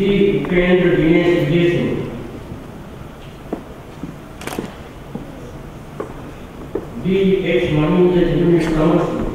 G, prepare the units reducing. D, X, money, the units commercial.